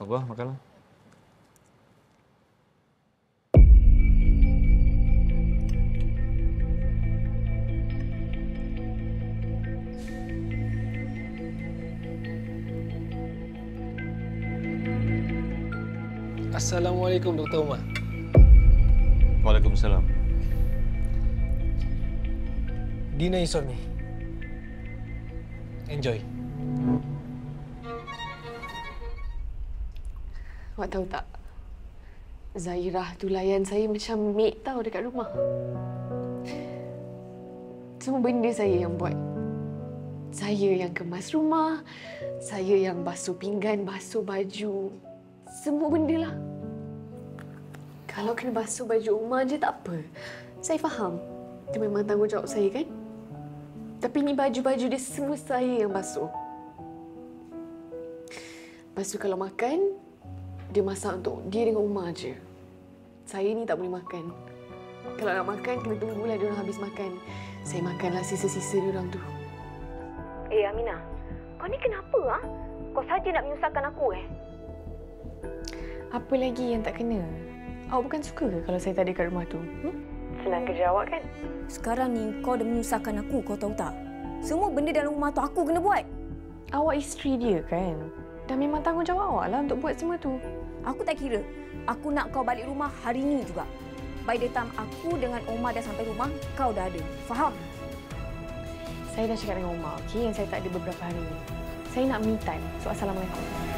Apa? Makanlah. Assalamualaikum Dr. Umar. Waalaikumsalam. Dinner is on me. Enjoy. Awak tahu tak? Zairah tu layan saya macam maid tahu dekat rumah. Semua benda saya yang buat. Saya yang kemas rumah, saya yang basuh pinggan, basuh baju. Semua benda lah. Kalau kena basuh baju rumah je tak apa. Saya faham. Itu memang tanggungjawab saya kan? Tapi ni baju-baju dia semua saya yang basuh. Lepas tu kalau makan, dia masak untuk dia dengan Umar je. Saya ni tak boleh makan. Kalau nak makan, kena tunggulah dia orang habis makan. Saya makanlah sisa-sisa dia orang tu. Eh Aminah, kau ni kenapa ah? Kau saja nak menyusahkan aku eh? Apa lagi yang tak kena? Awak bukan suka ke kalau saya tak ada kat rumah tu? Hmm? Senang kerja awak kan? Sekarang ni kau dah menyusahkan aku, kau tahu tak? Semua benda dalam rumah tu aku kena buat. Awak isteri dia kan? Dan memang tanggungjawab awak lah untuk buat semua tu. Aku tak kira. Aku nak kau balik rumah hari ni juga. By the time aku dengan Omar dah sampai rumah, kau dah ada. Faham? Saya dah cakap dengan Umar, okey, yang saya tak ada beberapa hari ni. Saya nak me time. So, Assalamualaikum.